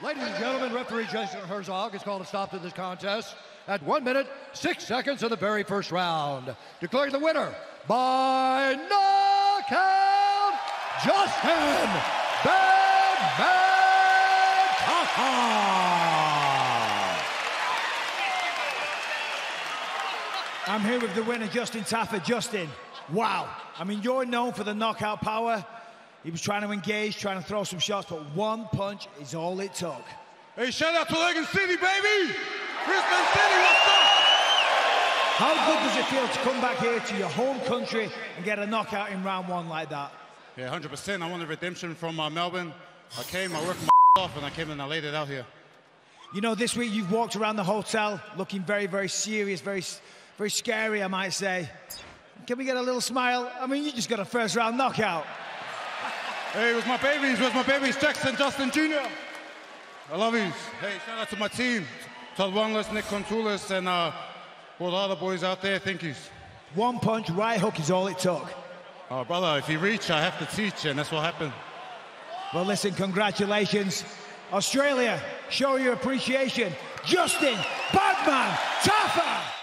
Ladies and gentlemen, referee Jason Herzog has called a stop to this contest at one minute, six seconds of the very first round. Declaring the winner by knockout, Justin Badman. I'm here with the winner, Justin Tafa. Justin, wow. I mean, you're known for the knockout power. He was trying to engage, trying to throw some shots, but one punch is all it took. Hey, shout out to Logan City, baby! Brisbane City, what's up? How good does it feel to come back here to your home country and get a knockout in round one like that? Yeah, 100%. I wanted redemption from uh, Melbourne. I came, I worked my off, and I came and I laid it out here. You know, this week you've walked around the hotel looking very, very serious, very, very scary, I might say. Can we get a little smile? I mean, you just got a first round knockout. Hey, it was my babies, it was my babies, Jackson, Justin Jr. I love you. Hey, shout out to my team, Todd Wondless, Nick Contoulis, and uh, all the other boys out there. Thank you. One punch, right hook is all it took. Oh, brother, if you reach, I have to teach, and that's what happened. Well, listen, congratulations. Australia, show your appreciation. Justin Badman Tafa.